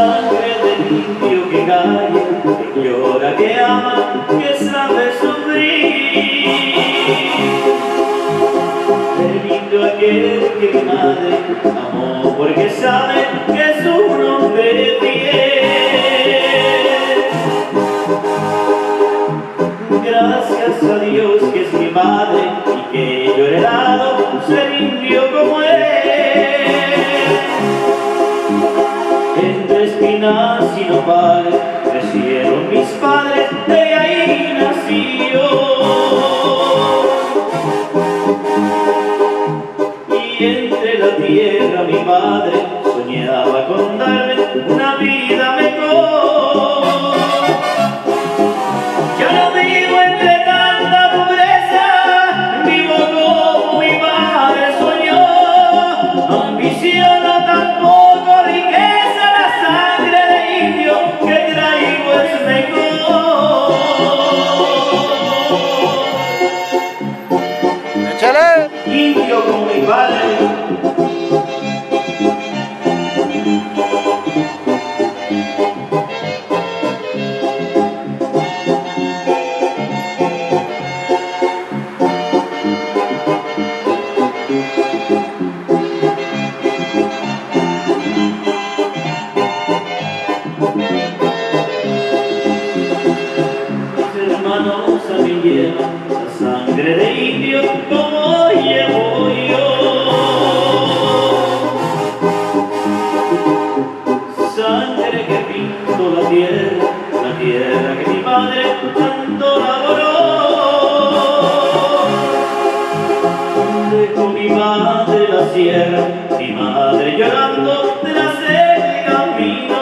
Sangre de limpio que que llora, que ama, que sabe sufrir. El lindo aquel que mi madre amó porque sabe espinas y nopales crecieron mis padres, de ahí nací yo. Y entre la tierra mi padre soñaba con darme una vida mejor. Yo no vivo entre tanta pobreza, vivo como mi madre soñó, ambición Limpio como mi padre. Mis hermanos a llevan la sangre de indio como Yervo yo sangre que pinto la tierra, la tierra que mi madre tanto laboró. Dejó mi madre la sierra, mi madre llorando tras el camino.